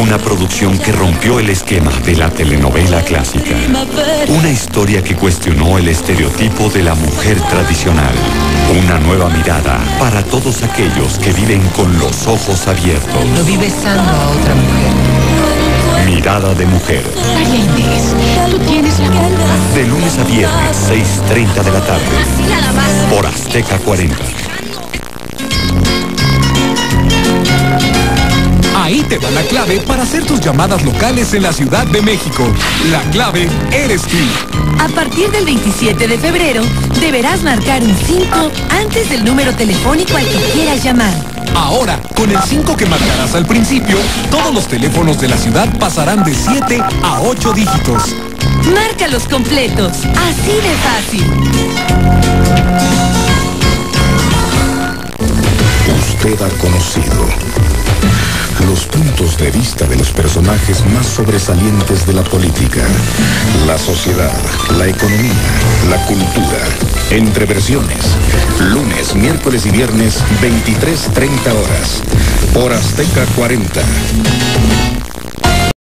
Una producción que rompió el esquema de la telenovela clásica. Una historia que cuestionó el estereotipo de la mujer tradicional. Una nueva mirada para todos aquellos que viven con los ojos abiertos. Lo vi besando a otra mujer. Mirada de mujer. María Inés, tú tienes la. De lunes a viernes, 6.30 de la tarde. Por Azteca 40. Ahí te va la clave para hacer tus llamadas locales en la Ciudad de México. La clave eres tú. A partir del 27 de febrero, deberás marcar un 5 antes del número telefónico al que quieras llamar. Ahora, con el 5 que marcarás al principio, todos los teléfonos de la ciudad pasarán de 7 a 8 dígitos. Márcalos completos, así de fácil. Ha conocido los puntos de vista de los personajes más sobresalientes de la política, la sociedad, la economía, la cultura. Entre versiones, lunes, miércoles y viernes, 23.30 horas. Por Azteca 40.